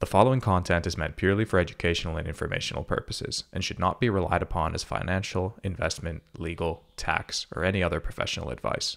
The following content is meant purely for educational and informational purposes and should not be relied upon as financial, investment, legal, tax, or any other professional advice.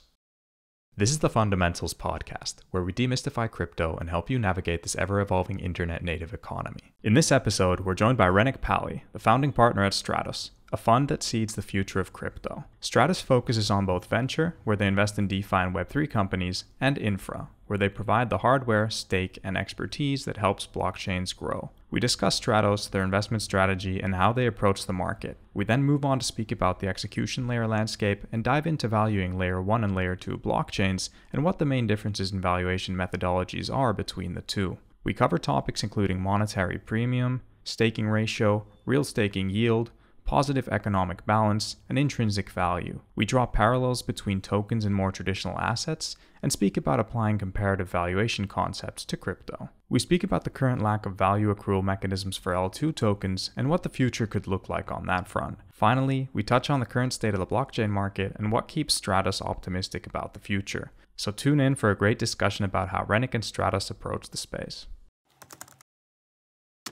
This is the Fundamentals Podcast, where we demystify crypto and help you navigate this ever evolving internet native economy. In this episode, we're joined by Rennick Palley, the founding partner at Stratos, a fund that seeds the future of crypto. Stratos focuses on both venture, where they invest in DeFi and Web3 companies, and infra, where they provide the hardware, stake, and expertise that helps blockchains grow. We discuss Stratos, their investment strategy, and how they approach the market. We then move on to speak about the execution layer landscape and dive into valuing layer 1 and layer 2 blockchains and what the main differences in valuation methodologies are between the two. We cover topics including monetary premium, staking ratio, real staking yield, positive economic balance, and intrinsic value. We draw parallels between tokens and more traditional assets, and speak about applying comparative valuation concepts to crypto. We speak about the current lack of value accrual mechanisms for L2 tokens and what the future could look like on that front. Finally, we touch on the current state of the blockchain market and what keeps Stratos optimistic about the future. So tune in for a great discussion about how Rennick and Stratos approach the space.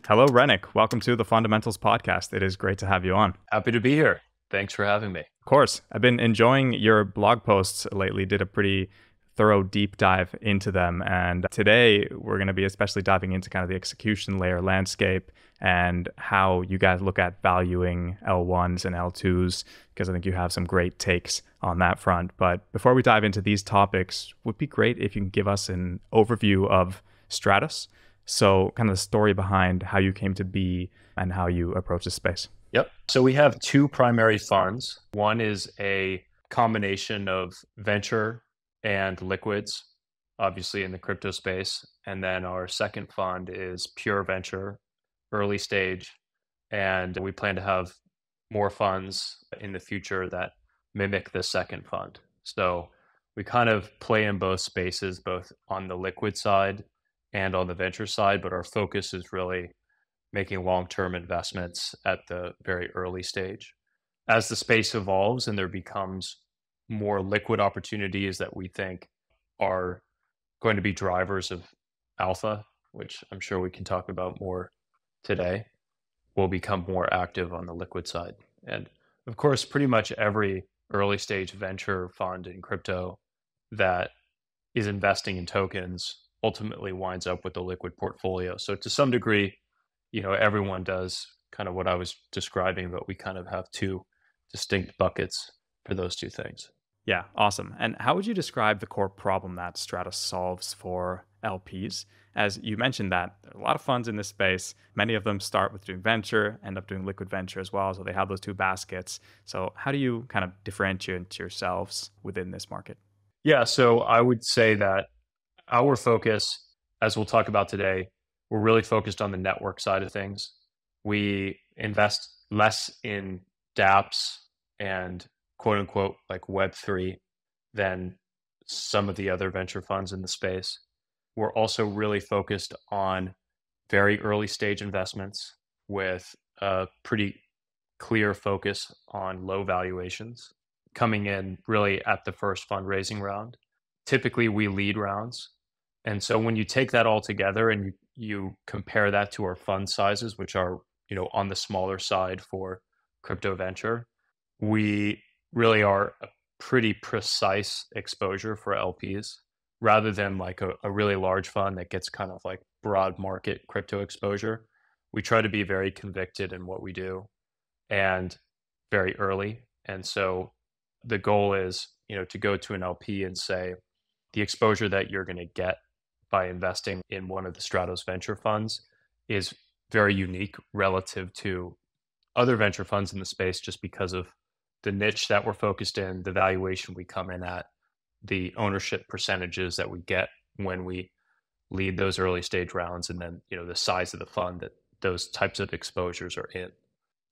Hello, Rennick. Welcome to the Fundamentals Podcast. It is great to have you on. Happy to be here. Thanks for having me. Of course. I've been enjoying your blog posts lately, did a pretty thorough deep dive into them. And today we're going to be especially diving into kind of the execution layer landscape and how you guys look at valuing L1s and L2s, because I think you have some great takes on that front. But before we dive into these topics, would be great if you can give us an overview of Stratos so, kind of the story behind how you came to be and how you approach the space. Yep. So, we have two primary funds. One is a combination of venture and liquids, obviously in the crypto space. And then our second fund is pure venture, early stage. And we plan to have more funds in the future that mimic the second fund. So, we kind of play in both spaces, both on the liquid side and on the venture side, but our focus is really making long-term investments at the very early stage. As the space evolves and there becomes more liquid opportunities that we think are going to be drivers of alpha, which I'm sure we can talk about more today, we'll become more active on the liquid side. And of course, pretty much every early stage venture fund in crypto that is investing in tokens ultimately winds up with a liquid portfolio. So to some degree, you know, everyone does kind of what I was describing, but we kind of have two distinct buckets for those two things. Yeah, awesome. And how would you describe the core problem that Stratos solves for LPs? As you mentioned that there are a lot of funds in this space. Many of them start with doing venture, end up doing liquid venture as well. So they have those two baskets. So how do you kind of differentiate yourselves within this market? Yeah, so I would say that our focus, as we'll talk about today, we're really focused on the network side of things. We invest less in dApps and quote unquote like Web3 than some of the other venture funds in the space. We're also really focused on very early stage investments with a pretty clear focus on low valuations coming in really at the first fundraising round. Typically, we lead rounds. And so when you take that all together and you, you compare that to our fund sizes, which are you know on the smaller side for crypto venture, we really are a pretty precise exposure for LPs rather than like a, a really large fund that gets kind of like broad market crypto exposure. We try to be very convicted in what we do and very early. And so the goal is, you know, to go to an LP and say the exposure that you're going to get by investing in one of the Stratos venture funds is very unique relative to other venture funds in the space just because of the niche that we're focused in, the valuation we come in at, the ownership percentages that we get when we lead those early stage rounds, and then you know the size of the fund that those types of exposures are in.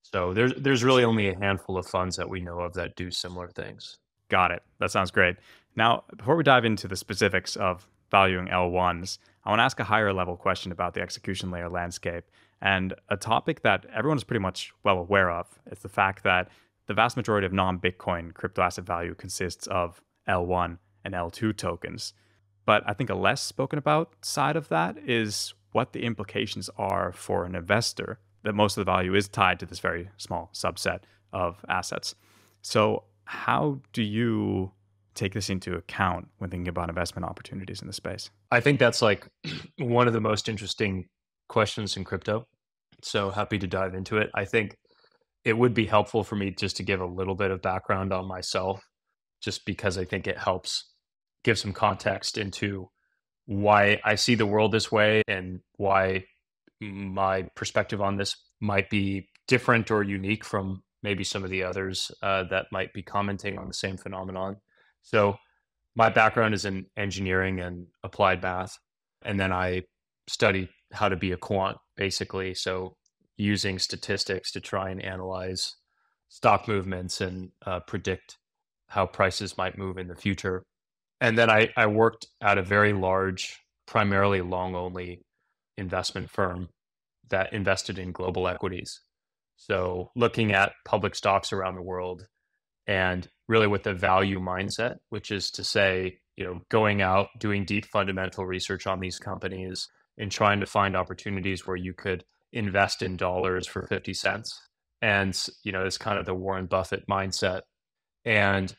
So there's there's really only a handful of funds that we know of that do similar things. Got it. That sounds great. Now, before we dive into the specifics of valuing L1s, I want to ask a higher level question about the execution layer landscape. And a topic that everyone is pretty much well aware of is the fact that the vast majority of non Bitcoin crypto asset value consists of L1 and L2 tokens. But I think a less spoken about side of that is what the implications are for an investor that most of the value is tied to this very small subset of assets. So, how do you take this into account when thinking about investment opportunities in the space? I think that's like one of the most interesting questions in crypto. So, happy to dive into it. I think it would be helpful for me just to give a little bit of background on myself, just because I think it helps give some context into why I see the world this way and why my perspective on this might be different or unique from maybe some of the others uh, that might be commenting on the same phenomenon. So, my background is in engineering and applied math. And then I studied how to be a quant, basically. So, using statistics to try and analyze stock movements and uh, predict how prices might move in the future. And then I, I worked at a very large, primarily long only investment firm that invested in global equities. So looking at public stocks around the world and really with the value mindset, which is to say, you know, going out, doing deep fundamental research on these companies and trying to find opportunities where you could invest in dollars for 50 cents. And, you know, it's kind of the Warren Buffett mindset. And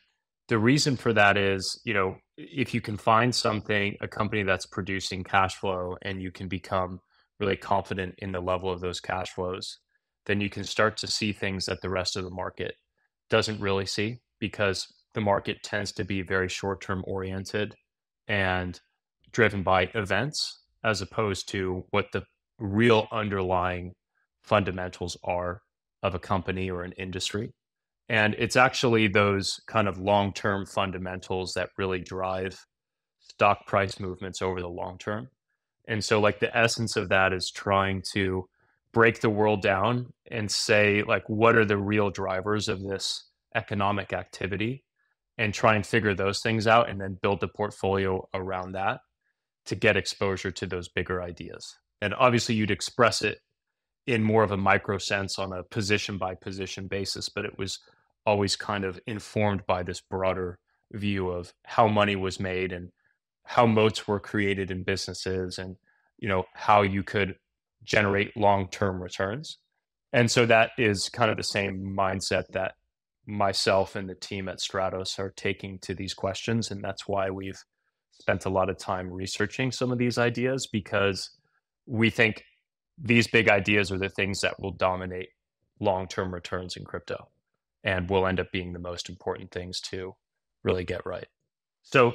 the reason for that is, you know, if you can find something, a company that's producing cash flow and you can become really confident in the level of those cash flows, then you can start to see things that the rest of the market doesn't really see because the market tends to be very short term oriented and driven by events as opposed to what the real underlying fundamentals are of a company or an industry. And it's actually those kind of long term fundamentals that really drive stock price movements over the long term. And so, like, the essence of that is trying to break the world down and say, like, what are the real drivers of this economic activity and try and figure those things out and then build the portfolio around that to get exposure to those bigger ideas. And obviously, you'd express it in more of a micro sense on a position by position basis, but it was always kind of informed by this broader view of how money was made and how moats were created in businesses and you know how you could generate long-term returns and so that is kind of the same mindset that myself and the team at stratos are taking to these questions and that's why we've spent a lot of time researching some of these ideas because we think these big ideas are the things that will dominate long-term returns in crypto and will end up being the most important things to really get right. So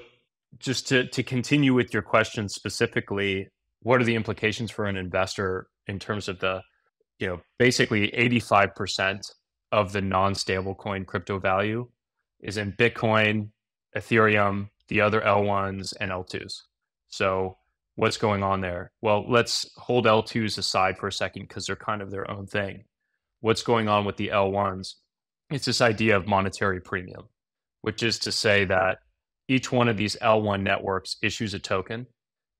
just to to continue with your question specifically, what are the implications for an investor in terms of the, you know, basically 85% of the non-stable coin crypto value is in Bitcoin, Ethereum, the other L1s and L2s. So what's going on there? Well, let's hold L2s aside for a second because they're kind of their own thing. What's going on with the L1s? It's this idea of monetary premium, which is to say that each one of these L1 networks issues a token,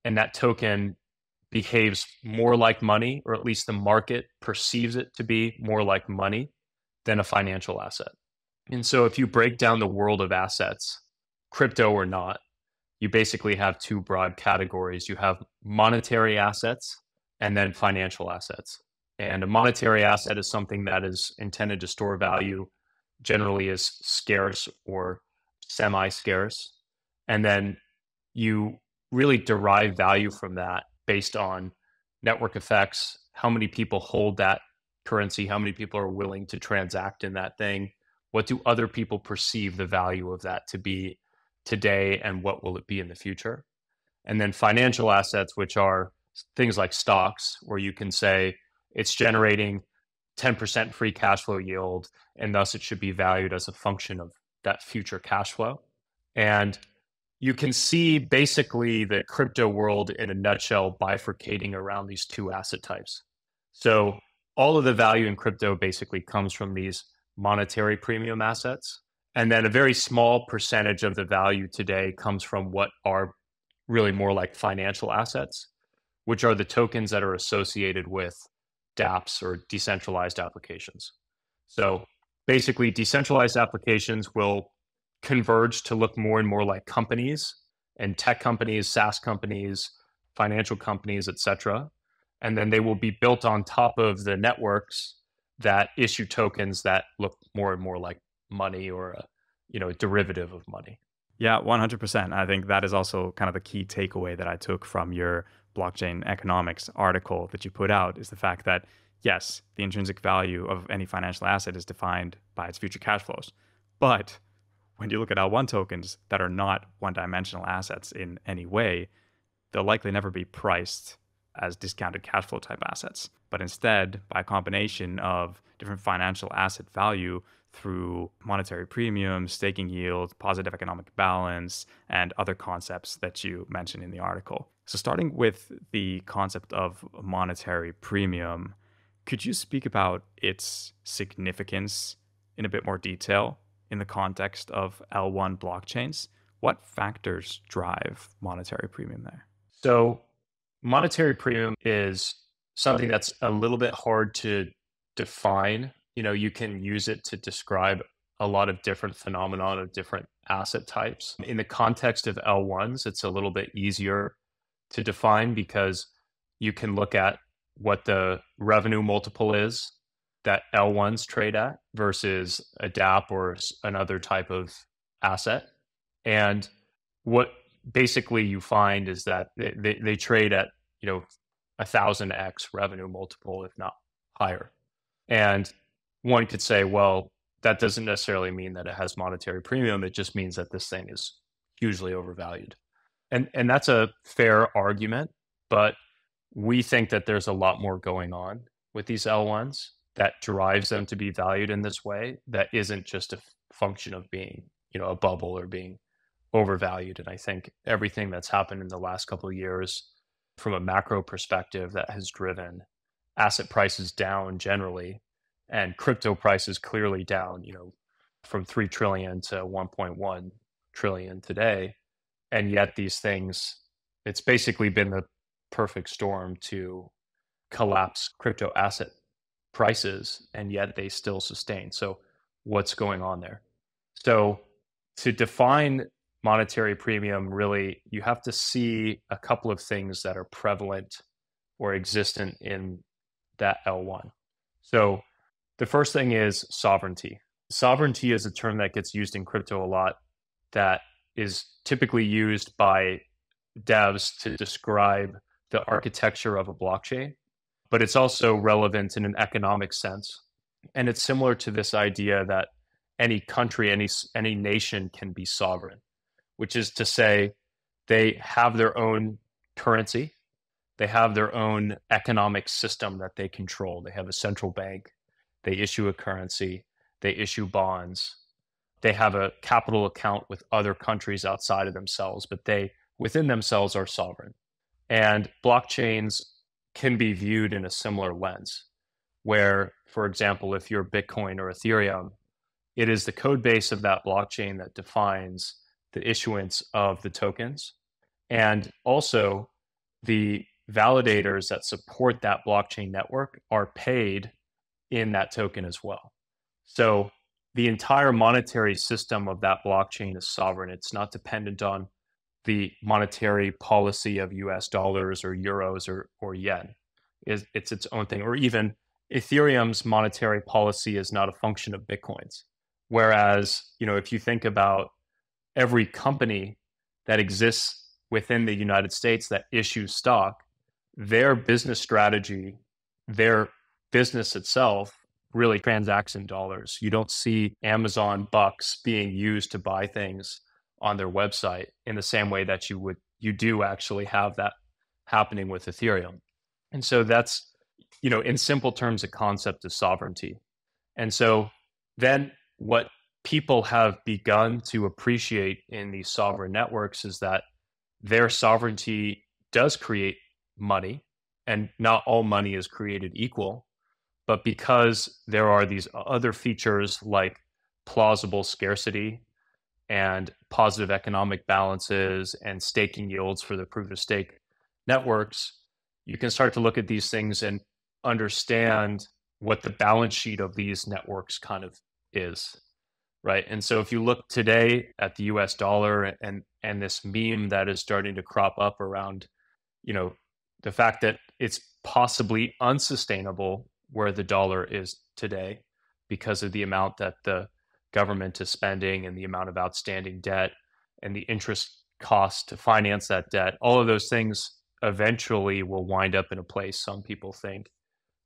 and that token behaves more like money, or at least the market perceives it to be more like money than a financial asset. And so, if you break down the world of assets, crypto or not, you basically have two broad categories. You have monetary assets and then financial assets. And a monetary asset is something that is intended to store value, generally is scarce or semi scarce and then you really derive value from that based on network effects how many people hold that currency how many people are willing to transact in that thing what do other people perceive the value of that to be today and what will it be in the future and then financial assets which are things like stocks where you can say it's generating 10% free cash flow yield and thus it should be valued as a function of that future cash flow and you can see basically the crypto world in a nutshell bifurcating around these two asset types. So all of the value in crypto basically comes from these monetary premium assets. And then a very small percentage of the value today comes from what are really more like financial assets, which are the tokens that are associated with dApps or decentralized applications. So basically, decentralized applications will converge to look more and more like companies and tech companies, SaaS companies, financial companies, etc. and then they will be built on top of the networks that issue tokens that look more and more like money or a you know a derivative of money. Yeah, 100%. I think that is also kind of the key takeaway that I took from your blockchain economics article that you put out is the fact that yes, the intrinsic value of any financial asset is defined by its future cash flows. But when you look at L1 tokens that are not one dimensional assets in any way, they'll likely never be priced as discounted cash flow type assets, but instead by a combination of different financial asset value through monetary premiums, staking yield, positive economic balance, and other concepts that you mentioned in the article. So, starting with the concept of monetary premium, could you speak about its significance in a bit more detail in the context of L1 blockchains? What factors drive monetary premium there? So, monetary premium is something that's a little bit hard to define. You know, you can use it to describe a lot of different phenomenon of different asset types. In the context of L1s, it's a little bit easier to define because you can look at what the revenue multiple is that L1s trade at versus a dApp or another type of asset. And what basically you find is that they, they, they trade at you know a thousand x revenue multiple, if not higher. And one could say, well, that doesn't necessarily mean that it has monetary premium. It just means that this thing is hugely overvalued. And and that's a fair argument, but we think that there's a lot more going on with these L1s that drives them to be valued in this way that isn't just a function of being, you know, a bubble or being overvalued. And I think everything that's happened in the last couple of years from a macro perspective that has driven asset prices down generally and crypto prices clearly down, you know, from 3 trillion to 1.1 trillion today. And yet these things, it's basically been the perfect storm to collapse crypto asset prices, and yet they still sustain. So, what's going on there? So, to define monetary premium, really, you have to see a couple of things that are prevalent or existent in that L1. So, the first thing is sovereignty. Sovereignty is a term that gets used in crypto a lot that is typically used by devs to describe the architecture of a blockchain, but it's also relevant in an economic sense. And it's similar to this idea that any country, any, any nation can be sovereign which is to say they have their own currency, they have their own economic system that they control. They have a central bank, they issue a currency, they issue bonds, they have a capital account with other countries outside of themselves, but they within themselves are sovereign. And blockchains can be viewed in a similar lens, where, for example, if you're Bitcoin or Ethereum, it is the code base of that blockchain that defines the issuance of the tokens. Mm-hmm. And also, the validators that support that blockchain network are paid in that token as well. So, the entire monetary system of that blockchain is sovereign. It's not dependent on the monetary policy of US dollars or euros or, or yen. It's, it's its own thing. Or even Ethereum's monetary policy is not a function of Bitcoin's. Whereas, you know, if you think about every company that exists within the United States that issues stock, their business strategy, their business itself really transacts in dollars. You don't see Amazon bucks being used to buy things on their website in the same way that you would you do actually have that happening with Ethereum. And so that's you know in simple terms a concept of sovereignty. And so then what people have begun to appreciate in these sovereign networks is that their sovereignty does create money, and not all money is created equal. But because there are these other features like plausible scarcity and positive economic balances and staking yields for the proof of stake networks, you can start to look at these things and understand what the balance sheet of these networks kind of is right? And so if you look today at the US dollar and and this meme that is starting to crop up around, you know, the fact that it's possibly unsustainable where the dollar is today because of the amount that the government is spending and the amount of outstanding debt and the interest cost to finance that debt. All of those things eventually will wind up in a place, some people think,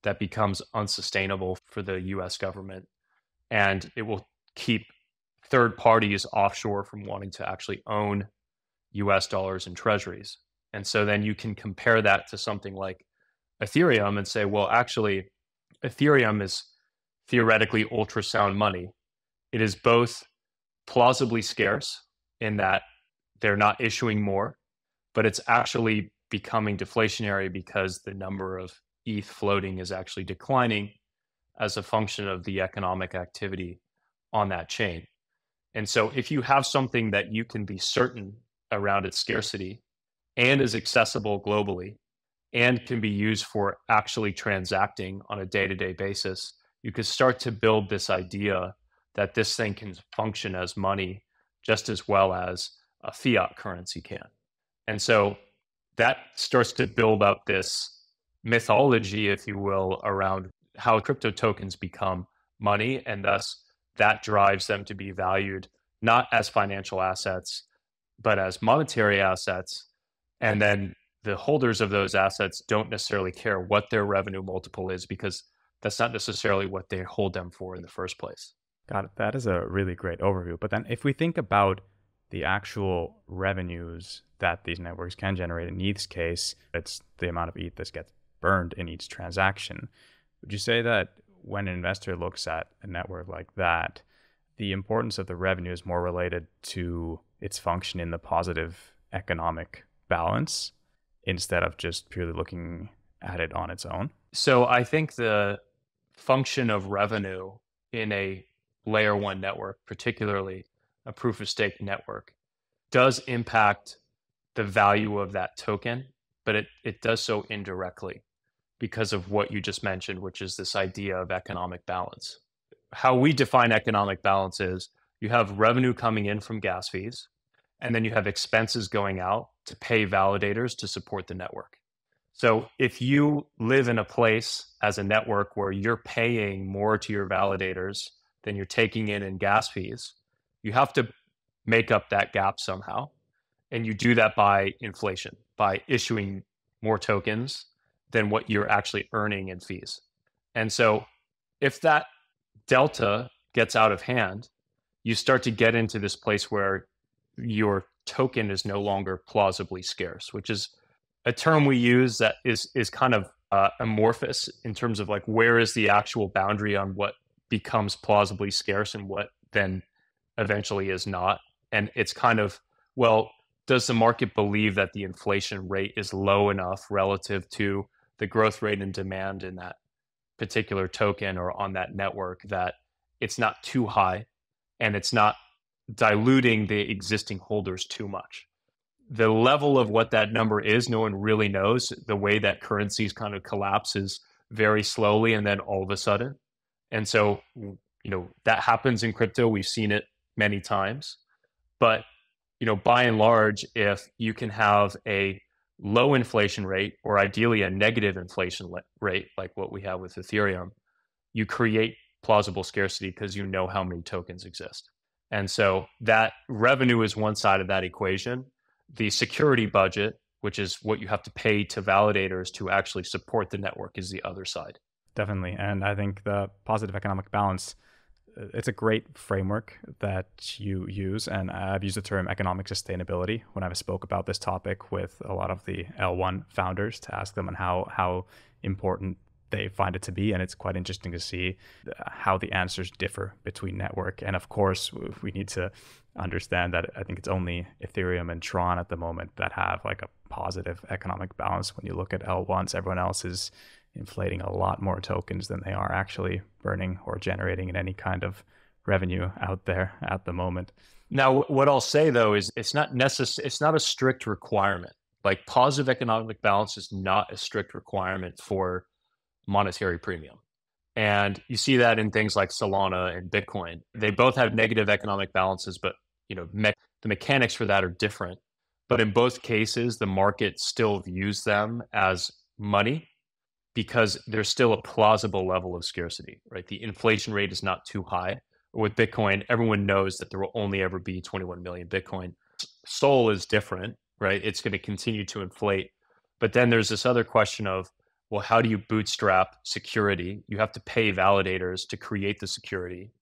that becomes unsustainable for the US government. And it will keep third parties offshore from wanting to actually own US dollars and treasuries. And so then you can compare that to something like Ethereum and say, well, actually, Ethereum is theoretically ultrasound money. It is both plausibly scarce in that they're not issuing more, but it's actually becoming deflationary because the number of ETH floating is actually declining as a function of the economic activity on that chain. And so if you have something that you can be certain around its scarcity and is accessible globally and can be used for actually transacting on a day-to-day basis, you could start to build this idea that this thing can function as money just as well as a fiat currency can. And so that starts to build up this mythology, if you will, around how crypto tokens become money. And thus, that drives them to be valued not as financial assets, but as monetary assets. And then the holders of those assets don't necessarily care what their revenue multiple is because that's not necessarily what they hold them for in the first place. Got it. That is a really great overview. But then if we think about the actual revenues that these networks can generate. In ETH's case, it's the amount of ETH that gets burned in each transaction. Would you say that when an investor looks at a network like that, the importance of the revenue is more related to its function in the positive economic balance instead of just purely looking at it on its own? So I think the function of revenue in a layer one network, particularly a proof of stake network, does impact the value of that token, but it, it does so indirectly because of what you just mentioned, which is this idea of economic balance. How we define economic balance is you have revenue coming in from gas fees, and then you have expenses going out to pay validators to support the network. So if you live in a place as a network where you're paying more to your validators than you're taking in in gas fees, you have to make up that gap somehow. And you do that by inflation, by issuing more tokens than what you're actually earning in fees. And so if that delta gets out of hand, you start to get into this place where your token is no longer plausibly scarce, which is a term we use that is is kind of uh, amorphous in terms of like where is the actual boundary on what becomes plausibly scarce and what then eventually is not. And it's kind of, well, does the market believe that the inflation rate is low enough relative to the growth rate and demand in that particular token or on that network that it's not too high and it's not diluting the existing holders too much? The level of what that number is, no one really knows. The way that currencies kind of collapses very slowly and then all of a sudden. And so, you know, that happens in crypto. We've seen it many times. But you know, by and large, if you can have a low inflation rate or ideally a negative inflation rate like what we have with Ethereum, you create plausible scarcity because you know how many tokens exist. And so that revenue is one side of that equation. The security budget, which is what you have to pay to validators to actually support the network, is the other side. Definitely. And I think the positive economic balance it's a great framework that you use and i've used the term economic sustainability when i've spoke about this topic with a lot of the l1 founders to ask them on how how important they find it to be and it's quite interesting to see how the answers differ between network. And of course we need to understand that i think it's only ethereum and tron at the moment that have like a positive economic balance. When you look at l1s everyone else is inflating a lot more tokens than they are actually burning or generating in any kind of revenue out there at the moment. Now, what I'll say though is it's not necessary. It's not a strict requirement. Like positive economic balance is not a strict requirement for monetary premium. And you see that in things like Solana and Bitcoin. They both have negative economic balances, but you know me- the mechanics for that are different. But in both cases, the market still views them as money because there's still a plausible level of scarcity, right? The inflation rate is not too high. With Bitcoin, everyone knows that there will only ever be 21 million Bitcoin. Sol is different, right? It's going to continue to inflate. But then there's this other question of, well, how do you bootstrap security? You have to pay validators to create the security,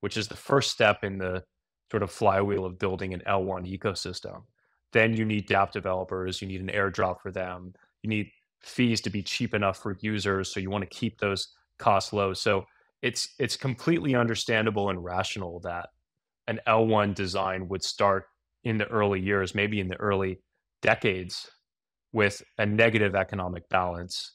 which is the first step in the sort of flywheel of building an L1 ecosystem. Then you need dApp developers, you need an airdrop for them, you need fees to be cheap enough for users. So you want to keep those costs low. So it's it's completely understandable and rational that an L1 design would start in the early years, maybe in the early decades, with a negative economic balance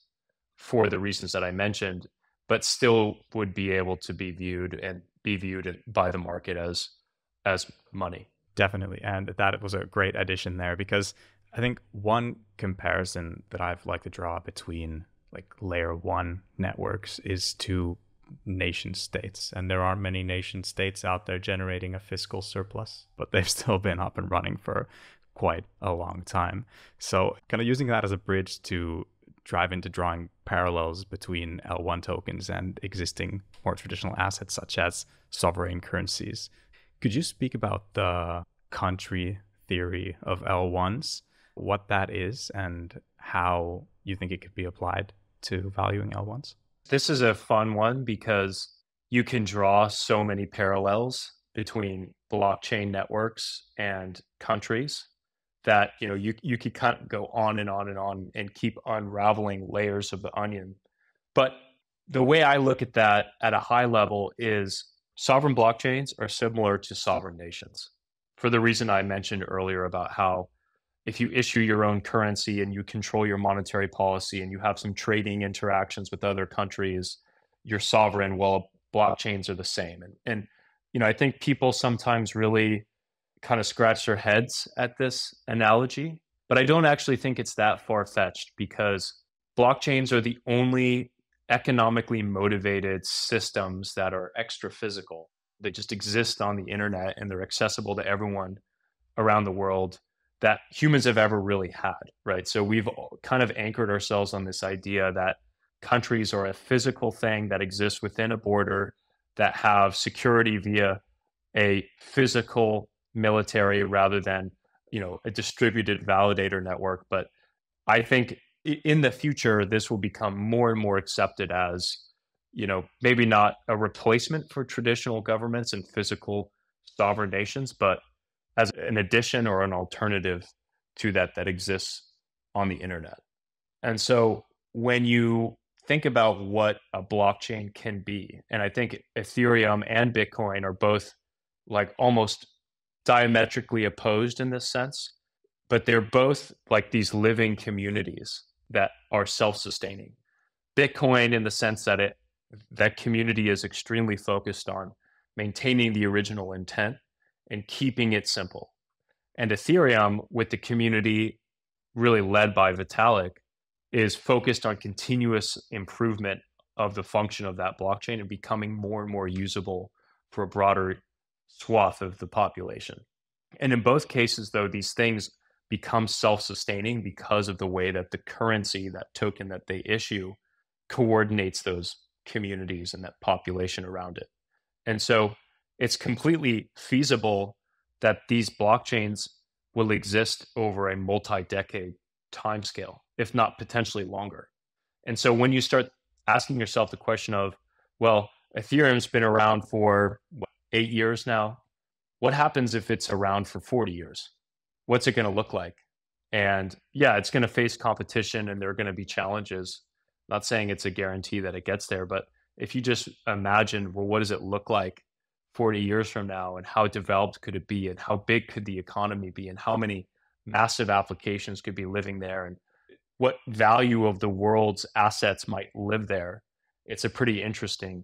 for the reasons that I mentioned, but still would be able to be viewed and be viewed by the market as as money. Definitely. And that was a great addition there because I think one comparison that I've liked to draw between like layer one networks is to nation states. And there aren't many nation states out there generating a fiscal surplus, but they've still been up and running for quite a long time. So, kind of using that as a bridge to drive into drawing parallels between L1 tokens and existing more traditional assets such as sovereign currencies. Could you speak about the country theory of L1s what that is and how you think it could be applied to valuing L1s? This is a fun one because you can draw so many parallels between blockchain networks and countries that you know you you could kind of go on and on and on and keep unraveling layers of the onion. But the way I look at that at a high level is sovereign blockchains are similar to sovereign nations for the reason I mentioned earlier about how if you issue your own currency and you control your monetary policy and you have some trading interactions with other countries, you're sovereign. Well, blockchains are the same. And, and you know, I think people sometimes really kind of scratch their heads at this analogy, but I don't actually think it's that far fetched because blockchains are the only economically motivated systems that are extra physical. They just exist on the internet and they're accessible to everyone around the world that humans have ever really had, right? So we've kind of anchored ourselves on this idea that countries are a physical thing that exists within a border that have security via a physical military rather than, you know, a distributed validator network. But I think in the future, this will become more and more accepted as, you know, maybe not a replacement for traditional governments and physical sovereign nations, but as an addition or an alternative to that that exists on the internet. And so when you think about what a blockchain can be, and I think Ethereum and Bitcoin are both like almost diametrically opposed in this sense, but they're both like these living communities that are self-sustaining. Bitcoin in the sense that it that community is extremely focused on maintaining the original intent and keeping it simple. And Ethereum, with the community really led by Vitalik, is focused on continuous improvement of the function of that blockchain and becoming more and more usable for a broader swath of the population. And in both cases, though, these things become self sustaining because of the way that the currency, that token that they issue, coordinates those communities and that population around it. And so it's completely feasible that these blockchains will exist over a multi-decade timescale, if not potentially longer. And so when you start asking yourself the question of, well, Ethereum's been around for what, eight years now. What happens if it's around for 40 years? What's it going to look like? And yeah, it's going to face competition and there are going to be challenges. not saying it's a guarantee that it gets there, but if you just imagine, well, what does it look like 40 years from now and how developed could it be and how big could the economy be and how many massive applications could be living there and what value of the world's assets might live there it's a pretty interesting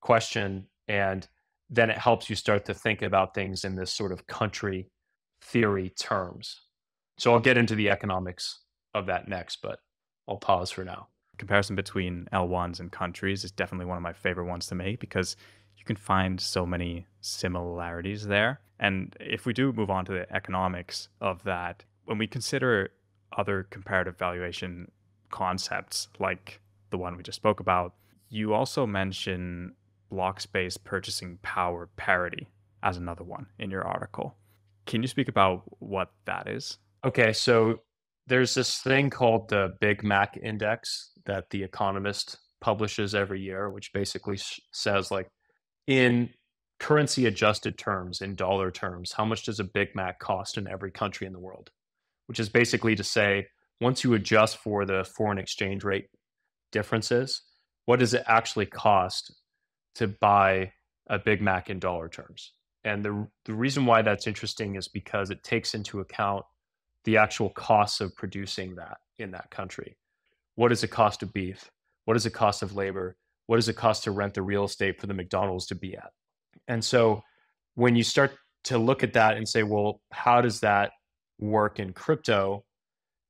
question and then it helps you start to think about things in this sort of country theory terms. So i'll get into the economics of that next but i'll pause for now. Comparison between l1s and countries is definitely one of my favorite ones to make because you can find so many similarities there. And if we do move on to the economics of that, when we consider other comparative valuation concepts like the one we just spoke about, you also mention block space purchasing power parity as another one in your article. Can you speak about what that is? Okay, so there's this thing called the Big Mac Index that The Economist publishes every year, which basically says, like, in currency adjusted terms, in dollar terms, how much does a Big Mac cost in every country in the world? Which is basically to say, once you adjust for the foreign exchange rate differences, what does it actually cost to buy a Big Mac in dollar terms? And the, the reason why that's interesting is because it takes into account the actual costs of producing that in that country. What is the cost of beef? What is the cost of labor? What does it cost to rent the real estate for the McDonald's to be at? And so when you start to look at that and say, well, how does that work in crypto?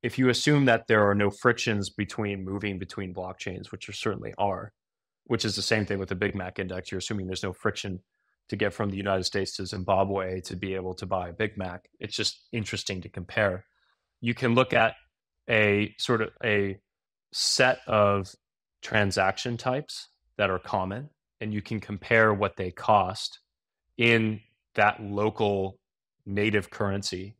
If you assume that there are no frictions between moving between blockchains, which there certainly are, which is the same thing with the Big Mac index, you're assuming there's no friction to get from the United States to Zimbabwe to be able to buy a Big Mac. It's just interesting to compare. You can look at a sort of a set of transaction types that are common and you can compare what they cost in that local native currency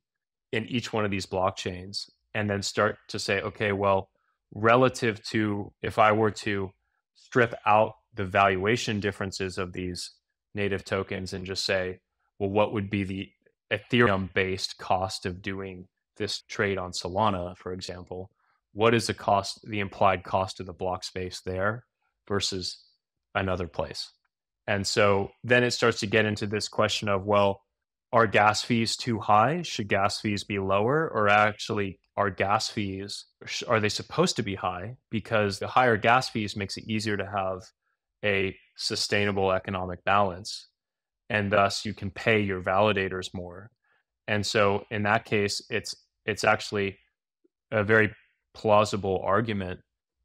in each one of these blockchains and then start to say okay well relative to if i were to strip out the valuation differences of these native tokens and just say, well, what would be the Ethereum based cost of doing this trade on Solana, for example? What is the cost, the implied cost of the block space there versus another place? And so then it starts to get into this question of, well, are gas fees too high? Should gas fees be lower? Or actually, are gas fees, are they supposed to be high? Because the higher gas fees makes it easier to have a sustainable economic balance and thus you can pay your validators more and so in that case it's it's actually a very plausible argument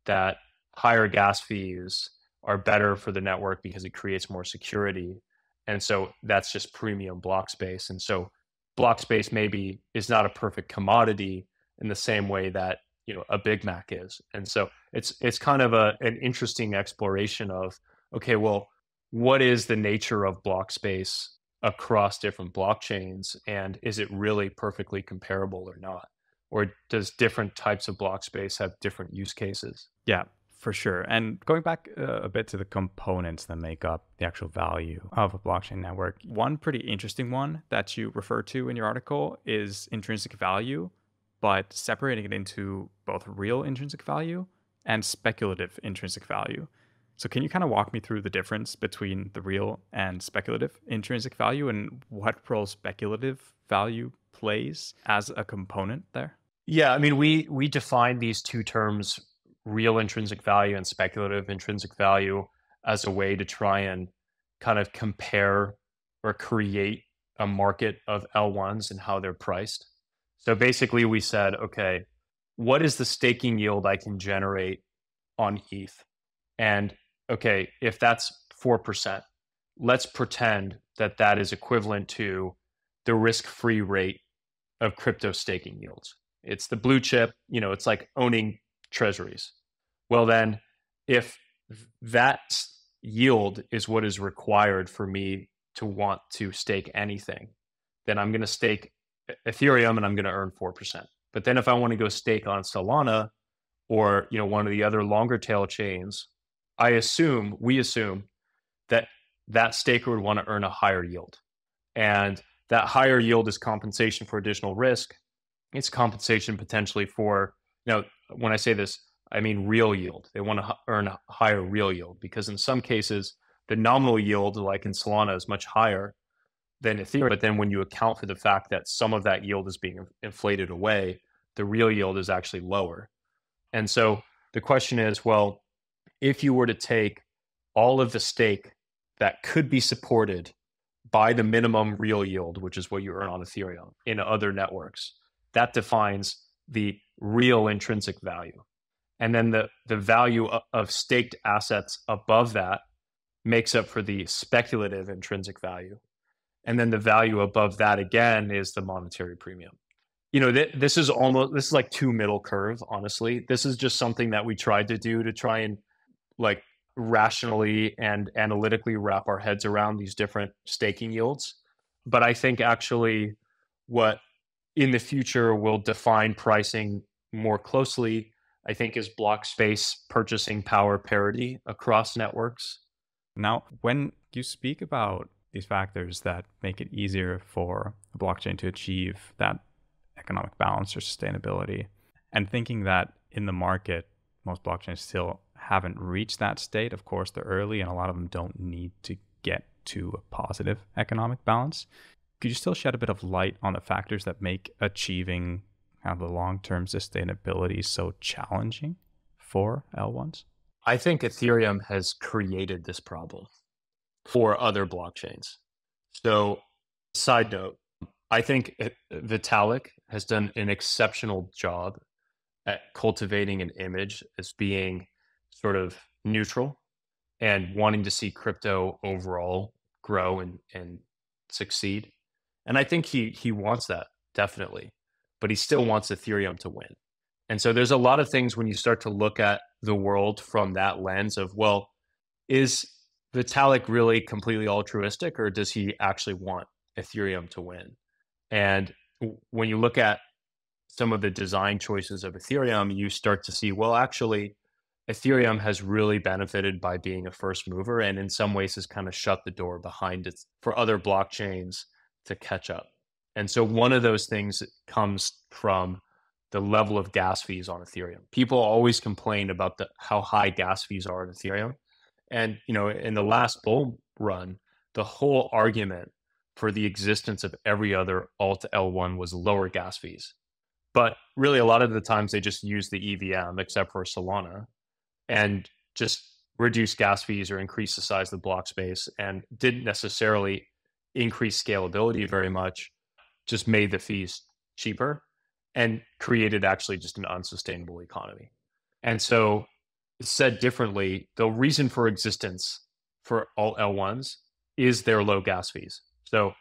that higher gas fees are better for the network because it creates more security and so that's just premium block space and so block space maybe is not a perfect commodity in the same way that you know a big mac is and so it's it's kind of a an interesting exploration of okay, well, what is the nature of block space across different blockchains? And is it really perfectly comparable or not? Or does different types of block space have different use cases? Yeah, for sure. And going back uh, a bit to the components that make up the actual value of a blockchain network, one pretty interesting one that you refer to in your article is intrinsic value, but separating it into both real intrinsic value and speculative intrinsic value. So can you kind of walk me through the difference between the real and speculative intrinsic value and what role speculative value plays as a component there? Yeah, I mean we we define these two terms real intrinsic value and speculative intrinsic value as a way to try and kind of compare or create a market of L1s and how they're priced. So basically we said, okay, what is the staking yield I can generate on ETH? And okay, if that's 4%, let's pretend that that is equivalent to the risk free rate of crypto staking yields. It's the blue chip, you know, it's like owning treasuries. Well, then, if that yield is what is required for me to want to stake anything, then I'm going to stake Ethereum and I'm going to earn 4%. But then if I want to go stake on Solana or, you know, one of the other longer tail chains I assume, we assume that that staker would want to earn a higher yield. And that higher yield is compensation for additional risk. It's compensation potentially for, you know, when I say this, I mean real yield. They want to earn a higher real yield because in some cases, the nominal yield, like in Solana, is much higher than Ethereum. But then when you account for the fact that some of that yield is being inflated away, the real yield is actually lower. And so the question is, well, if you were to take all of the stake that could be supported by the minimum real yield, which is what you earn on Ethereum in other networks, that defines the real intrinsic value. And then the, the value of staked assets above that makes up for the speculative intrinsic value. And then the value above that again is the monetary premium. you know, th- this is almost this is like two middle curve. Honestly, this is just something that we tried to do to try and like rationally and analytically wrap our heads around these different staking yields. But I think actually, what in the future will define pricing more closely, I think, is block space purchasing power parity across networks. Now, when you speak about these factors that make it easier for a blockchain to achieve that economic balance or sustainability. And thinking that in the market, most blockchains still haven't reached that state. Of course, they're early and a lot of them don't need to get to a positive economic balance. Could you still shed a bit of light on the factors that make achieving kind of the long term sustainability so challenging for L1s? I think Ethereum has created this problem for other blockchains. So, side note, I think Vitalik has done an exceptional job at cultivating an image as being sort of neutral and wanting to see crypto overall grow and, and succeed. And I think he he wants that definitely, but he still wants Ethereum to win. And so there's a lot of things when you start to look at the world from that lens of well, is Vitalik really completely altruistic or does he actually want Ethereum to win? And when you look at some of the design choices of Ethereum, you start to see, well, actually, Ethereum has really benefited by being a first mover and in some ways has kind of shut the door behind it for other blockchains to catch up. And so one of those things comes from the level of gas fees on Ethereum. People always complain about the how high gas fees are on Ethereum. And you know, in the last bull run, the whole argument for the existence of every other alt L1 was lower gas fees. But really, a lot of the times they just use the EVM, except for Solana, and just reduce gas fees or increase the size of the block space and didn't necessarily increase scalability very much, just made the fees cheaper and created actually just an unsustainable economy. And so, said differently, the reason for existence for all L1s is their low gas fees. So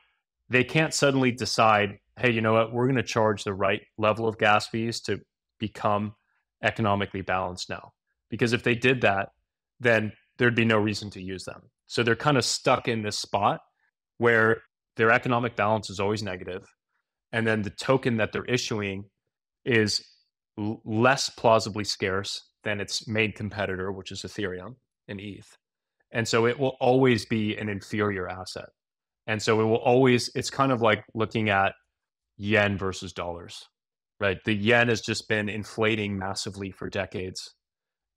they can't suddenly decide, hey, you know what, we're going to charge the right level of gas fees to become economically balanced now. Because if they did that, then there'd be no reason to use them. So they're kind of stuck in this spot where their economic balance is always negative, And then the token that they're issuing is l- less plausibly scarce than its main competitor, which is Ethereum and ETH. And so it will always be an inferior asset. And so it will always, it's kind of like looking at yen versus dollars, right? The yen has just been inflating massively for decades.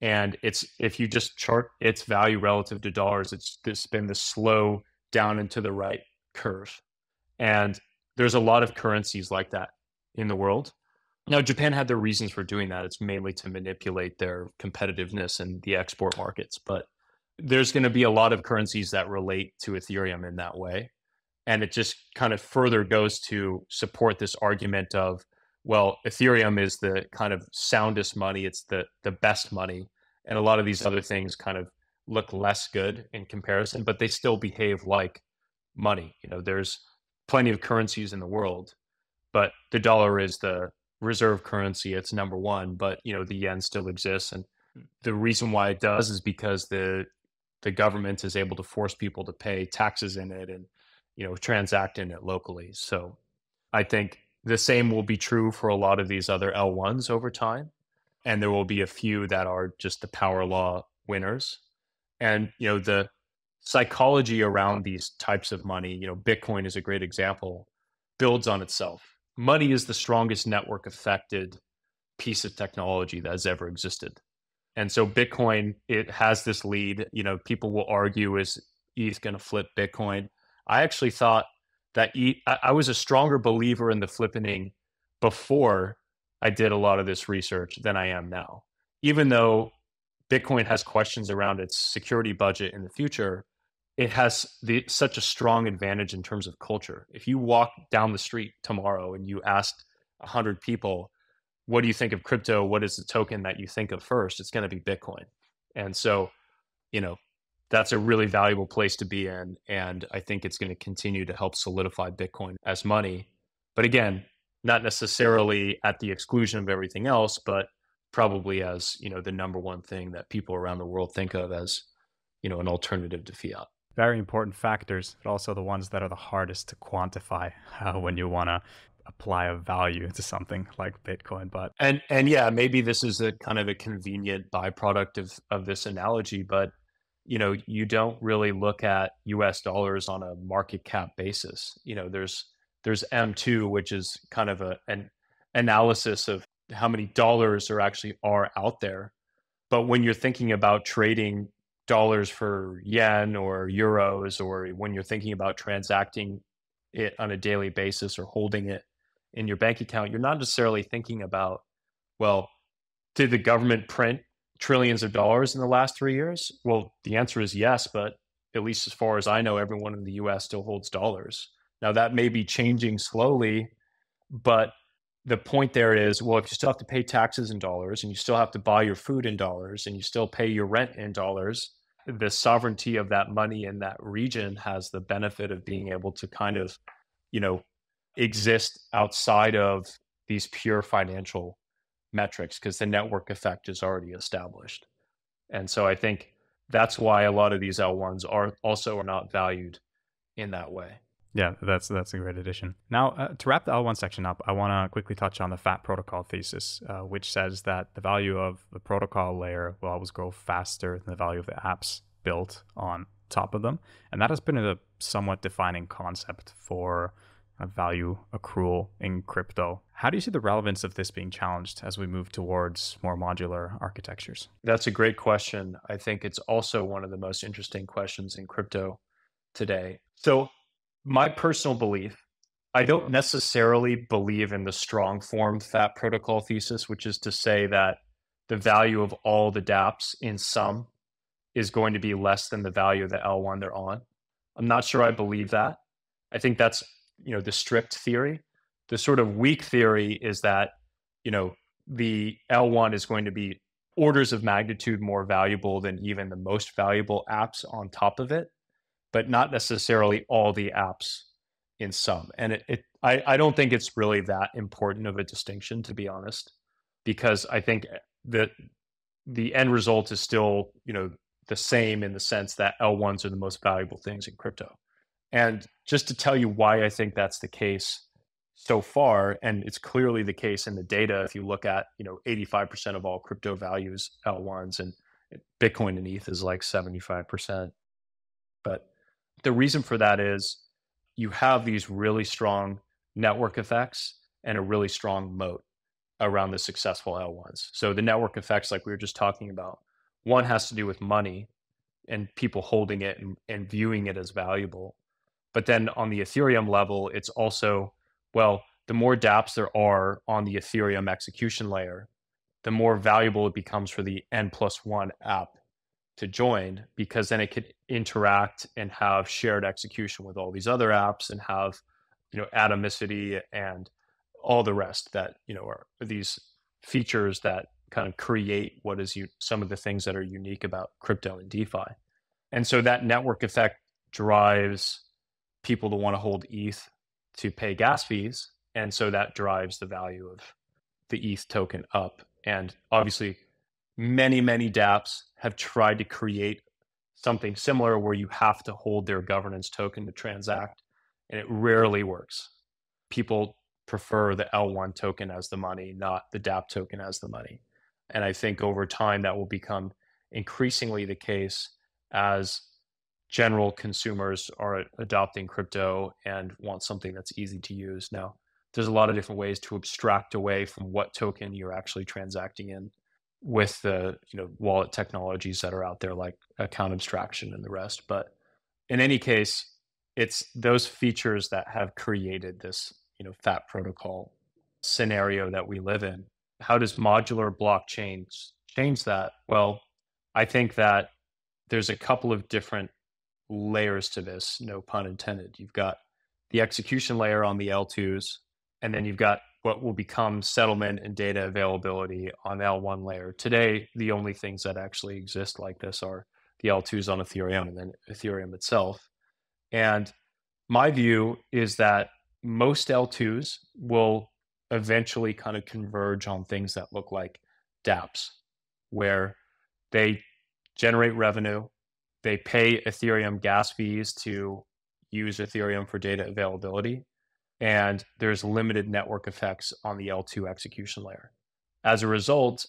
And it's, if you just chart its value relative to dollars, it's just been the slow down and to the right curve. And there's a lot of currencies like that in the world. Now, Japan had their reasons for doing that. It's mainly to manipulate their competitiveness in the export markets. But there's going to be a lot of currencies that relate to Ethereum in that way. And it just kind of further goes to support this argument of, well, Ethereum is the kind of soundest money, it's the the best money. And a lot of these other things kind of look less good in comparison, but they still behave like money. You know, there's plenty of currencies in the world, but the dollar is the reserve currency. It's number one, but you know, the yen still exists. And hmm. the reason why it does is because the the government is able to force people to pay taxes in it and you know transact in it locally so i think the same will be true for a lot of these other l1s over time and there will be a few that are just the power law winners and you know the psychology around these types of money you know bitcoin is a great example builds on itself. Money is the strongest network affected piece of technology that has ever existed. And so bitcoin it has this lead. You know people will argue is eth going to flip bitcoin? I actually thought that I was a stronger believer in the flippening before I did a lot of this research than I am now. Even though Bitcoin has questions around its security budget in the future, it has the, such a strong advantage in terms of culture. If you walk down the street tomorrow and you asked 100 people, what do you think of crypto? What is the token that you think of first? It's going to be Bitcoin. And so, you know, that's a really valuable place to be in. And I think it's going to continue to help solidify Bitcoin as money. But again, not necessarily at the exclusion of everything else, but probably as you know the number one thing that people around the world think of as you know an alternative to fiat. Very important factors, but also the ones that are the hardest to quantify uh, when you want to apply a value to something like Bitcoin. But and and yeah, maybe this is a kind of a convenient byproduct of of this analogy, but you know you don't really look at U.S. dollars on a market cap basis. You know, there's there's M2, which is kind of a, an analysis of how many dollars are actually are out there. But when you're thinking about trading dollars for yen or euros, or when you're thinking about transacting it on a daily basis or holding it in your bank account, you're not necessarily thinking about, well, did the government print trillions of dollars in the last three years? Well, the answer is yes, but at least as far as I know, everyone in the US still holds dollars. Now, that may be changing slowly, but the point there is well, if you still have to pay taxes in dollars and you still have to buy your food in dollars and you still pay your rent in dollars, the sovereignty of that money in that region has the benefit of being able to kind of, you know, exist outside of these pure financial metrics because the network effect is already established. And so I think that's why a lot of these L1s are also are not valued in that way. Yeah, that's that's a great addition. Now, uh, to wrap the L1 section up, I want to quickly touch on the FAT protocol thesis, uh, which says that the value of the protocol layer will always grow faster than the value of the apps built on top of them, and that has been a somewhat defining concept for a value accrual in crypto. How do you see the relevance of this being challenged as we move towards more modular architectures? That's a great question. I think it's also one of the most interesting questions in crypto today. So my personal belief, I don't necessarily believe in the strong form FAT protocol thesis, which is to say that the value of all the dApps in sum is going to be less than the value of the L1 they're on. I'm not sure I believe that. I think that's, you know, the strict theory. The sort of weak theory is that, you know, the L1 is going to be orders of magnitude more valuable than even the most valuable apps on top of it but not necessarily all the apps in sum. And it, it I, I don't think it's really that important of a distinction, to be honest, because I think eh, that the end result is still, you know, the same in the sense that L1s are the most valuable things in crypto. And just to tell you why I think that's the case so far, and it's clearly the case in the data, if you look at, you know, 85% of all crypto values L1s and Bitcoin and ETH is like 75%. But the reason for that is you have these really strong network effects and a really strong moat around the successful L1s. So the network effects, like we were just talking about, one has to do with money and people holding it and, and viewing it as valuable. But then on the Ethereum level, it's also, well, the more dApps there are on the Ethereum execution layer, the more valuable it becomes for the N plus one app to join because then it could interact and have shared execution with all these other apps and have you know atomicity and all the rest that you know are these features that kind of create what is you, some of the things that are unique about crypto and DeFi. And so that network effect drives people to want to hold ETH to pay gas fees. And so that drives the value of the ETH token up. And obviously, many, many dApps have tried to create something similar where you have to hold their governance token to transact, and it rarely works. People prefer the L1 token as the money, not the dApp token as the money. And I think over time that will become increasingly the case as general consumers are adopting crypto and want something that's easy to use. Now, there's a lot of different ways to abstract away from what token you're actually transacting in with the you know wallet technologies that are out there like account abstraction and the rest but in any case it's those features that have created this you know fat protocol scenario that we live in. How does modular blockchains change that? Well i think that there's a couple of different layers to this no pun intended. You've got the execution layer on the l2s and then you've got what will become settlement and data availability on L1 layer. Today, the only things that actually exist like this are the L2s on Ethereum and then Ethereum itself. And my view is that most L2s will eventually kind of converge on things that look like dApps, where they generate revenue, they pay Ethereum gas fees to use Ethereum for data availability, and there's limited network effects on the L2 execution layer. As a result,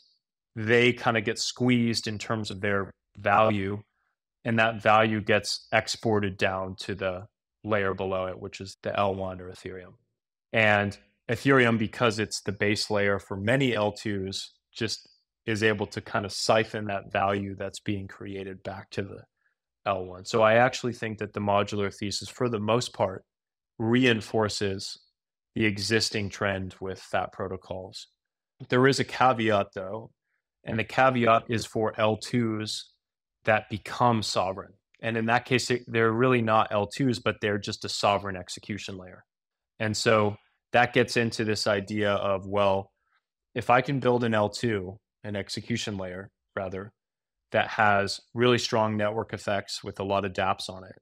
they kind of get squeezed in terms of their value, and that value gets exported down to the layer below it, which is the L1 or Ethereum. And Ethereum, because it's the base layer for many L2s, just is able to kind of siphon that value that's being created back to the L1. So I actually think that the modular thesis, for the most part, reinforces the existing trend with fat protocols. There is a caveat though, and the caveat is for L2s that become sovereign. And in that case, they're really not L2s, but they're just a sovereign execution layer. And so that gets into this idea of, well, if I can build an L2, an execution layer rather, that has really strong network effects with a lot of dApps on it,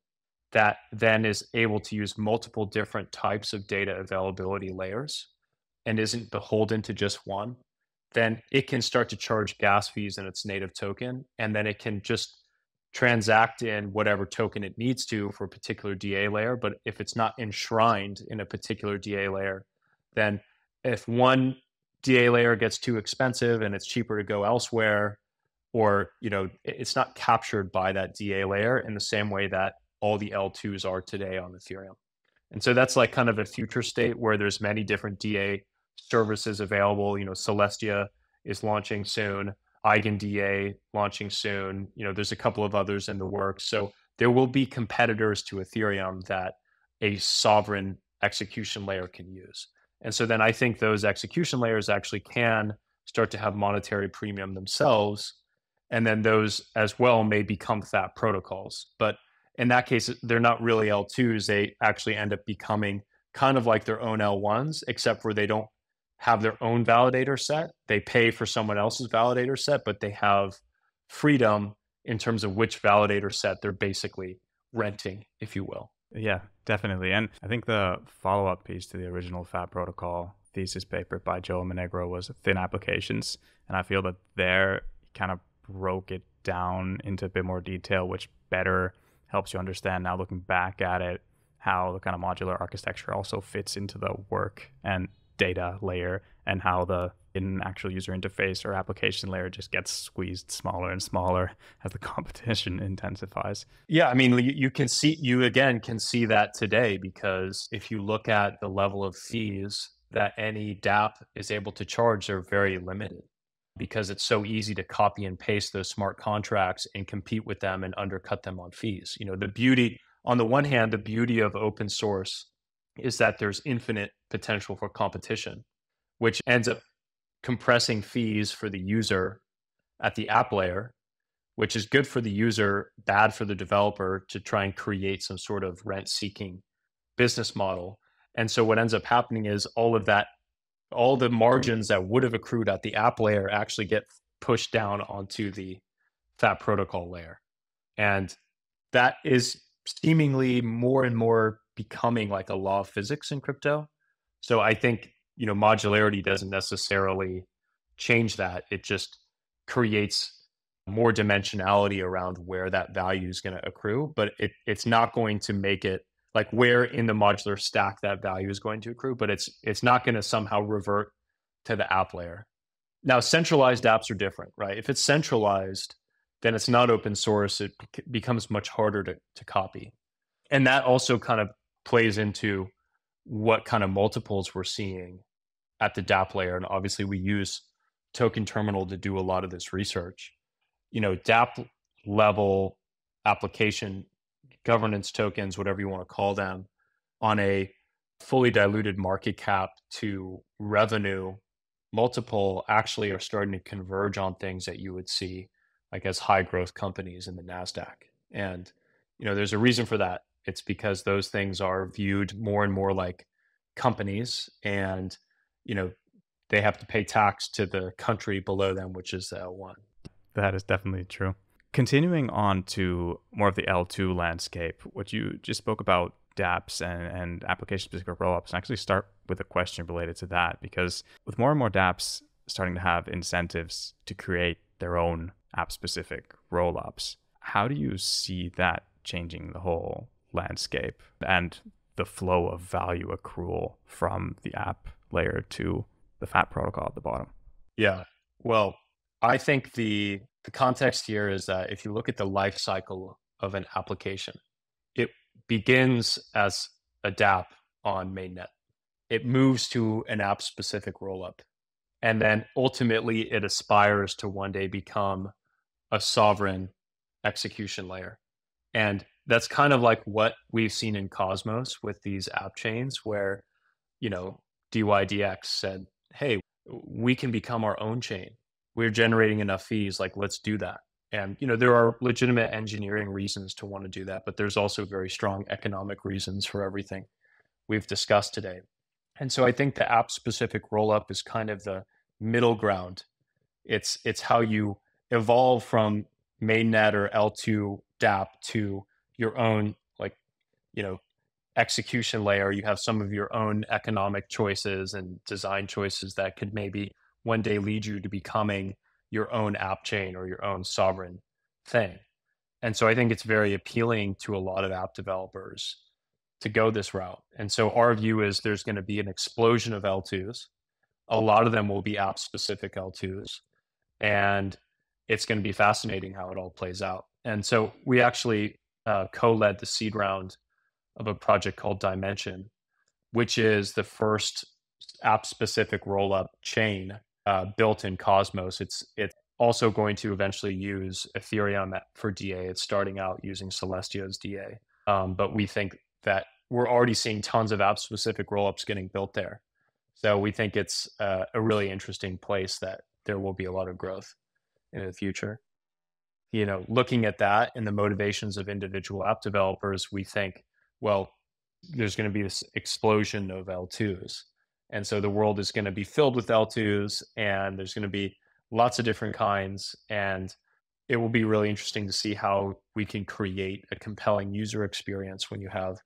that then is able to use multiple different types of data availability layers and isn't beholden to just one, then it can start to charge gas fees in its native token. And then it can just transact in whatever token it needs to for a particular DA layer. But if it's not enshrined in a particular DA layer, then if one DA layer gets too expensive and it's cheaper to go elsewhere, or you know it's not captured by that DA layer in the same way that all the L2s are today on Ethereum. And so that's like kind of a future state where there's many different DA services available. You know, Celestia is launching soon, EigenDA launching soon. You know, there's a couple of others in the works. So there will be competitors to Ethereum that a sovereign execution layer can use. And so then I think those execution layers actually can start to have monetary premium themselves. And then those as well may become fat protocols. But in that case, they're not really L2s. They actually end up becoming kind of like their own L1s, except for they don't have their own validator set. They pay for someone else's validator set, but they have freedom in terms of which validator set they're basically renting, if you will. Yeah, definitely. And I think the follow up piece to the original Fat Protocol thesis paper by Joel Monegro was thin applications. And I feel that there kind of broke it down into a bit more detail, which better helps you understand now looking back at it how the kind of modular architecture also fits into the work and data layer and how the in actual user interface or application layer just gets squeezed smaller and smaller as the competition intensifies. Yeah, I mean, you can see, you again can see that today because if you look at the level of fees that any dApp is able to charge, they're very limited because it's so easy to copy and paste those smart contracts and compete with them and undercut them on fees. You know, the beauty, on the one hand, the beauty of open source is that there's infinite potential for competition, which ends up compressing fees for the user at the app layer, which is good for the user, bad for the developer to try and create some sort of rent seeking business model. And so what ends up happening is all of that, all the margins that would have accrued at the app layer actually get pushed down onto the Fat protocol layer. And that is seemingly more and more becoming like a law of physics in crypto. So I think you know modularity doesn't necessarily change that it just creates more dimensionality around where that value is going to accrue but it, it's not going to make it like where in the modular stack that value is going to accrue but it's it's not going to somehow revert to the app layer now centralized apps are different right if it's centralized then it's not open source it becomes much harder to, to copy and that also kind of plays into what kind of multiples we're seeing at the dApp layer. And obviously, we use Token Terminal to do a lot of this research. You know, dApp level application governance tokens, whatever you want to call them, on a fully diluted market cap to revenue multiple actually are starting to converge on things that you would see like as high growth companies in the nasdaq and you know there's a reason for that it's because those things are viewed more and more like companies and you know, they have to pay tax to the country below them, which is uh, the L1. That is definitely true. Continuing on to more of the L2 landscape, what you just spoke about dApps and, and application specific rollups and actually start with a question related to that because with more and more dApps starting to have incentives to create their own app specific rollups, how do you see that changing the whole landscape and the flow of value accrual from the app layer to the FAT protocol at the bottom? Yeah. Well, I think the the context here is that if you look at the life cycle of an application, it begins as a dApp on mainnet. It moves to an app specific rollup. And then ultimately it aspires to one day become a sovereign execution layer. And that's kind of like what we've seen in Cosmos with these app chains where, you know, dYdX said, hey, we can become our own chain. We're generating enough fees, like let's do that. And you know, there are legitimate engineering reasons to want to do that, but there's also very strong economic reasons for everything we've discussed today. And so I think the app specific rollup is kind of the middle ground. It's it's how you evolve from mainnet or L2 dApp to your own like, you know, execution layer. You have some of your own economic choices and design choices that could maybe one day lead you to becoming your own app chain or your own sovereign thing. And so I think it's very appealing to a lot of app developers to go this route. And so our view is there's going to be an explosion of L2s. A lot of them will be app specific L2s. And it's going to be fascinating how it all plays out. And so we actually uh, co led the seed round of a project called Dymension, which is the first app specific roll up chain uh, built in Cosmos. It's it's also going to eventually use Ethereum for DA. It's starting out using Celestia's DA, um, but we think that we're already seeing tons of app specific rollups getting built there. So we think it's uh, a really interesting place that there will be a lot of growth in the future. You know, looking at that and the motivations of individual app developers, we think, well, there's going to be this explosion of L2s. And so the world is going to be filled with L2s and there's going to be lots of different kinds. And it will be really interesting to see how we can create a compelling user experience when you have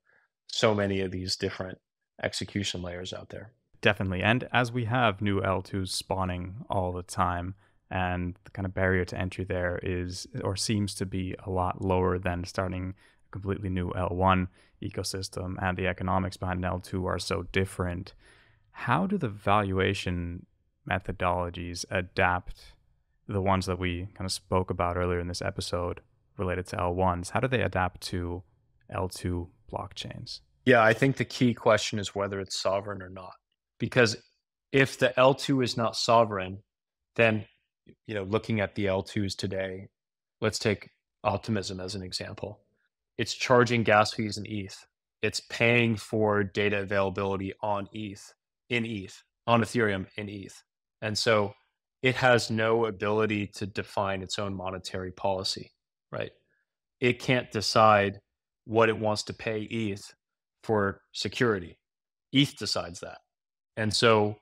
so many of these different execution layers out there. Definitely. And as we have new L2s spawning all the time, and the kind of barrier to entry there is or seems to be a lot lower than starting a completely new L1 ecosystem, and the economics behind L2 are so different how do the valuation methodologies adapt the ones that we kind of spoke about earlier in this episode related to L1s? How do they adapt to L2 blockchains? Yeah, I think the key question is whether it's sovereign or not. Because if the L2 is not sovereign, then you know, looking at the L2s today, let's take Optimism as an example. It's charging gas fees in ETH. It's paying for data availability on ETH in ETH, on Ethereum in ETH. And so it has no ability to define its own monetary policy, right? It can't decide what it wants to pay ETH for security. ETH decides that. And so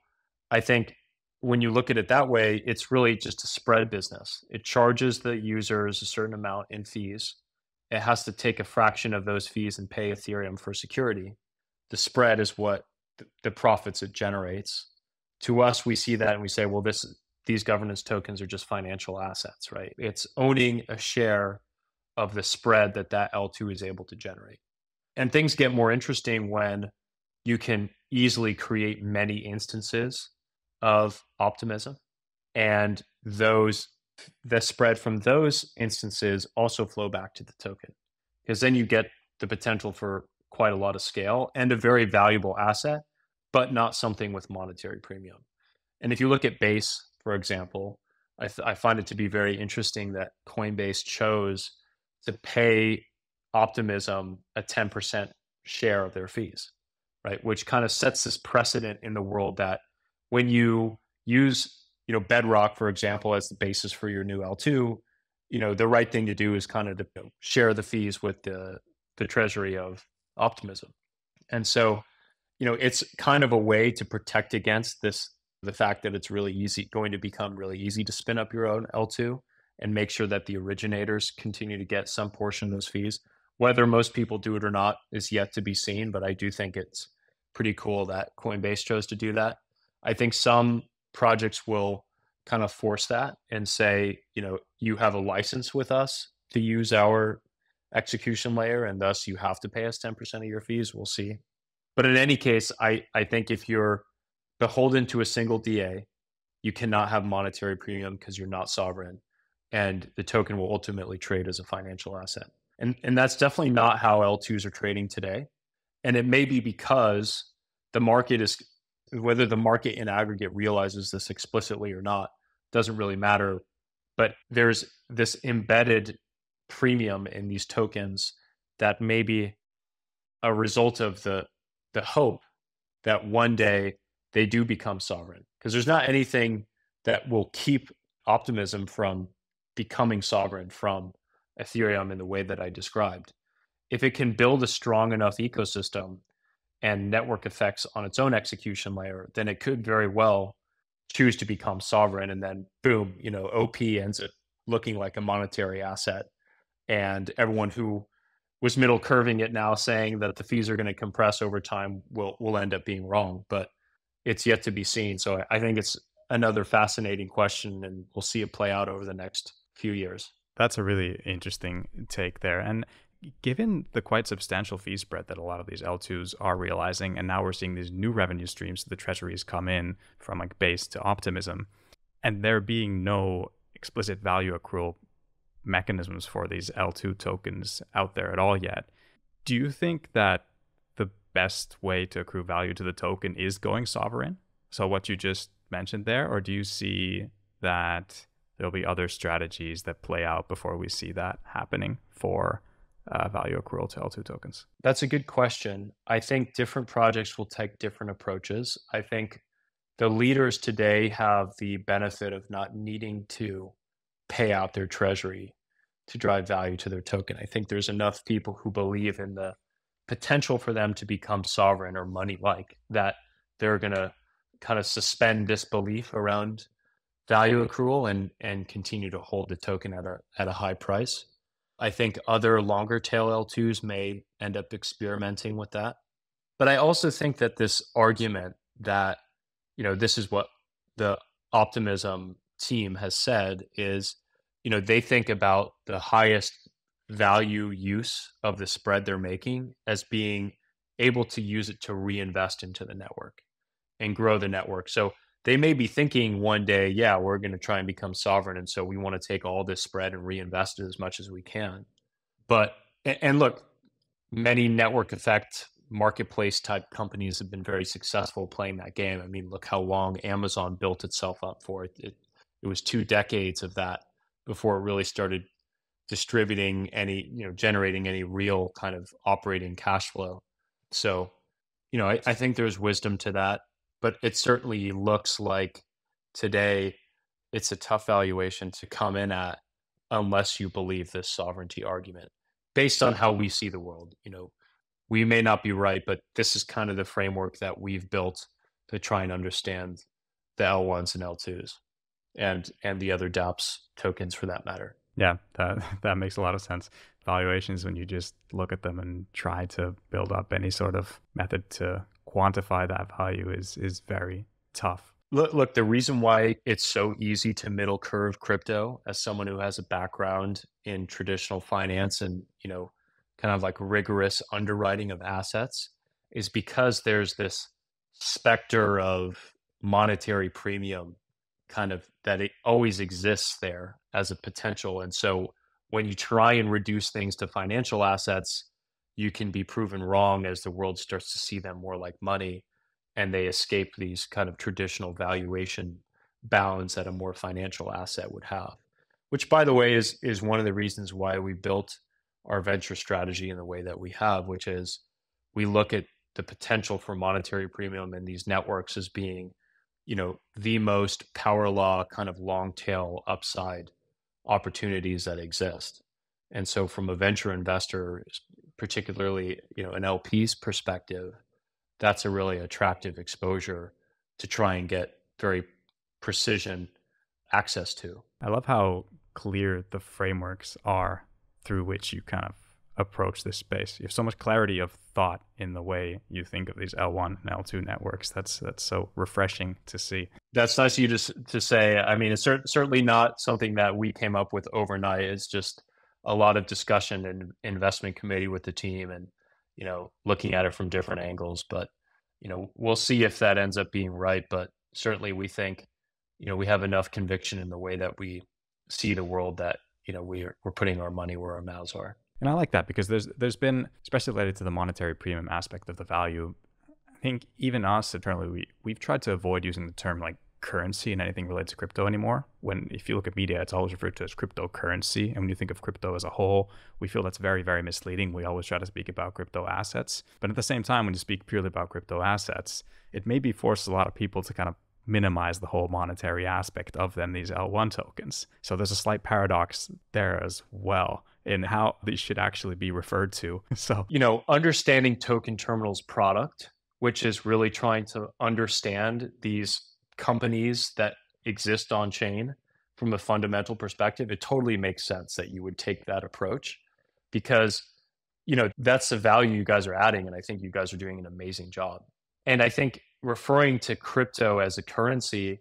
I think when you look at it that way, it's really just a spread business. It charges the users a certain amount in fees. It has to take a fraction of those fees and pay Ethereum for security. The spread is what the profits it generates. To us, we see that and we say, well, this these governance tokens are just financial assets, right? It's owning a share of the spread that that L2 is able to generate. And things get more interesting when you can easily create many instances of optimism and those the spread from those instances also flow back to the token because then you get the potential for quite a lot of scale and a very valuable asset, but not something with monetary premium. And if you look at Base, for example, I, I find it to be very interesting that Coinbase chose to pay Optimism a 10% share of their fees, right? Which kind of sets this precedent in the world that when you use, you know, Bedrock, for example, as the basis for your new L2, you know, the right thing to do is kind of to share the fees with the the treasury of optimism. And so, you know, it's kind of a way to protect against this the fact that it's really easy going to become really easy to spin up your own L2 and make sure that the originators continue to get some portion of those fees Whether most people do it or not is yet to be seen, but I do think it's pretty cool that Coinbase chose to do that. I think some projects will kind of force that and say, you know, you have a license with us to use our execution layer and thus you have to pay us 10% of your fees. We'll see. But in any case, I, I think if you're beholden to a single DA, you cannot have monetary premium because you're not sovereign. And the token will ultimately trade as a financial asset. And, and that's definitely not how L2s are trading today. And it may be because the market is, whether the market in aggregate realizes this explicitly or not, doesn't really matter. But there's this embedded premium in these tokens that may be a result of the the hope that one day they do become sovereign because there's not anything that will keep optimism from becoming sovereign from ethereum in the way that i described. If it can build a strong enough ecosystem and network effects on its own execution layer then it could very well choose to become sovereign and then boom you know op ends up looking like a monetary asset and everyone who was middle curving it now saying that the fees are going to compress over time will will end up being wrong but it's yet to be seen. So i think it's another fascinating question and we'll see it play out over the next few years. That's a really interesting take there. And given the quite substantial fee spread that a lot of these L2s are realizing, and now we're seeing these new revenue streams the treasuries come in from like base to optimism, and there being no explicit value accrual mechanisms for these L2 tokens out there at all yet. Do you think that the best way to accrue value to the token is going sovereign? So, what you just mentioned there, or do you see that there'll be other strategies that play out before we see that happening for uh, value accrual to L2 tokens? That's a good question. I think different projects will take different approaches. I think the leaders today have the benefit of not needing to pay out their treasury to drive value to their token. I think there's enough people who believe in the potential for them to become sovereign or money like that they're going to kind of suspend disbelief around value accrual and and continue to hold the token at a at a high price. I think other longer tail L2s may end up experimenting with that. But I also think that this argument that, you know, this is what the optimism team has said is, you know, they think about the highest value use of the spread they're making as being able to use it to reinvest into the network and grow the network. So they may be thinking one day, yeah, we're going to try and become sovereign. And so we want to take all this spread and reinvest it as much as we can. But, and look, many network effect marketplace type companies have been very successful playing that game. I mean, look how long Amazon built itself up for. It, it, it was two decades of that before it really started distributing any, you know, generating any real kind of operating cash flow. So, you know, I, I think there's wisdom to that but it certainly looks like today it's a tough valuation to come in at unless you believe this sovereignty argument based on how we see the world you know we may not be right but this is kind of the framework that we've built to try and understand the l1s and l2s and and the other dApps tokens for that matter yeah that that makes a lot of sense valuations when you just look at them and try to build up any sort of method to quantify that value is is very tough. Look, look, the reason why it's so easy to middle curve crypto as someone who has a background in traditional finance and, you know, kind of like rigorous underwriting of assets is because there's this specter of monetary premium kind of that it always exists there as a potential. And so when you try and reduce things to financial assets, you can be proven wrong as the world starts to see them more like money and they escape these kind of traditional valuation bounds that a more financial asset would have which by the way is is one of the reasons why we built our venture strategy in the way that we have which is we look at the potential for monetary premium in these networks as being you know the most power law kind of long tail upside opportunities that exist and so from a venture investor particularly you know an LP's perspective, that's a really attractive exposure to try and get very precision access to. I love how clear the frameworks are through which you kind of approach this space. You have so much clarity of thought in the way you think of these L1 and L2 networks. That's that's so refreshing to see. That's nice you to to say. I mean, it's cer- certainly not something that we came up with overnight. It's just a lot of discussion and investment committee with the team, and you know, looking at it from different angles. But you know, we'll see if that ends up being right. But certainly, we think you know we have enough conviction in the way that we see the world that you know we're we're putting our money where our mouths are. And I like that because there's there's been especially related to the monetary premium aspect of the value. I think even us internally we we've tried to avoid using the term like currency and anything related to crypto anymore. When if you look at media, it's always referred to as cryptocurrency. And when you think of crypto as a whole, we feel that's very, very misleading. We always try to speak about crypto assets. But at the same time, when you speak purely about crypto assets, it maybe forces a lot of people to kind of minimize the whole monetary aspect of then these L1 tokens. So there's a slight paradox there as well in how these should actually be referred to. So, you know, understanding Token Terminal's product, which is really trying to understand these companies that exist on chain from a fundamental perspective, it totally makes sense that you would take that approach because you know, that's the value you guys are adding and I think you guys are doing an amazing job. And I think referring to crypto as a currency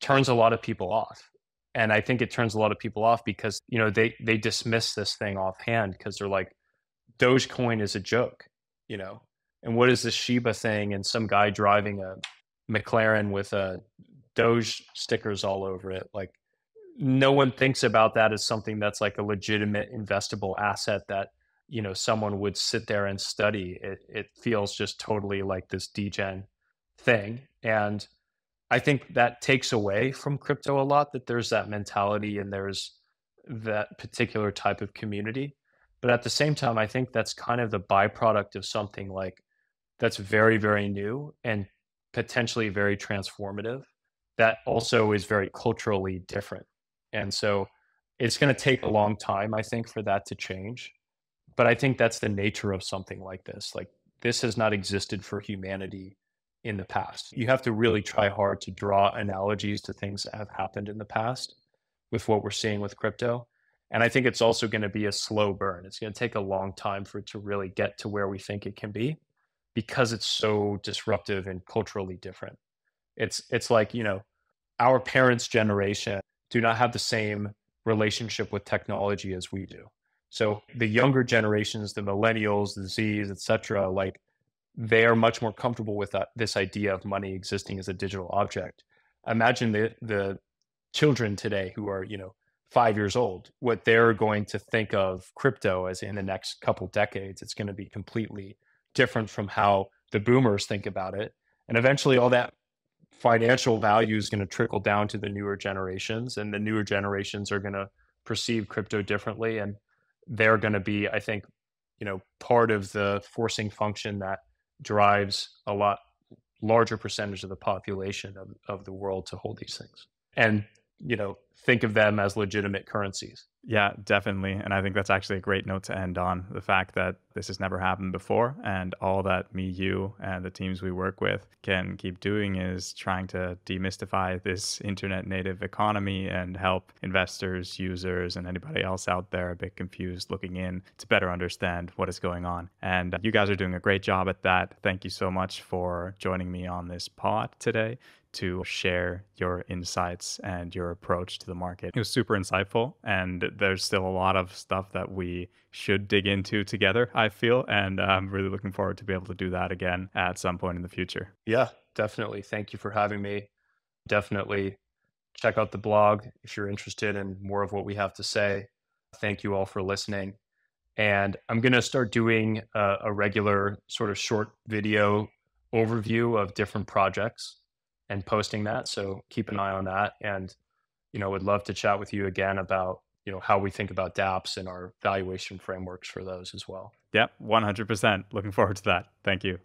turns a lot of people off. And I think it turns a lot of people off because, you know, they they dismiss this thing offhand because they're like, Dogecoin is a joke, you know. And what is this Shiba thing and some guy driving a McLaren with a Doge stickers all over it? Like no one thinks about that as something that's like a legitimate investable asset that you know someone would sit there and study it it feels just totally like this degen thing. And I think that takes away from crypto a lot that there's that mentality and there's that particular type of community. But at the same time, I think that's kind of the byproduct of something like that's very, very new and potentially very transformative that also is very culturally different. And so it's going to take a long time, I think, for that to change. But I think that's the nature of something like this. Like this has not existed for humanity in the past. You have to really try hard to draw analogies to things that have happened in the past with what we're seeing with crypto. And I think it's also going to be a slow burn. It's going to take a long time for it to really get to where we think it can be because it's so disruptive and culturally different. It's it's like, you know, our parents' generation do not have the same relationship with technology as we do. So the younger generations, the millennials, the Zs, et cetera, like they are much more comfortable with that, this idea of money existing as a digital object. Imagine the the children today who are you know five years old, what they're going to think of crypto as in the next couple decades. It's going to be completely different from how the boomers think about it, and eventually all that financial value is going to trickle down to the newer generations, and the newer generations are going to perceive crypto differently, and they're going to be, I think, you know, part of the forcing function that drives a lot larger percentage of the population of, of the world to hold these things. And you know think of them as legitimate currencies yeah, definitely. And I think that's actually a great note to end on the fact that this has never happened before. And all that me, you, and the teams we work with can keep doing is trying to demystify this internet native economy and help investors, users, and anybody else out there a bit confused looking in to better understand what is going on. And you guys are doing a great job at that. Thank you so much for joining me on this pod today to share your insights and your approach to the market. It was super insightful, and there's still a lot of stuff that we should dig into together, I feel. And I'm really looking forward to be able to do that again at some point in the future. Yeah, definitely. Thank you for having me. Definitely check out the blog if you're interested in more of what we have to say. Thank you all for listening. And I'm going to start doing a, a regular sort of short video overview of different projects and posting that. So keep an eye on that. And, you know, would love to chat with you again about, you know, how we think about dApps and our valuation frameworks for those as well. Yep, 100%. Looking forward to that. Thank you.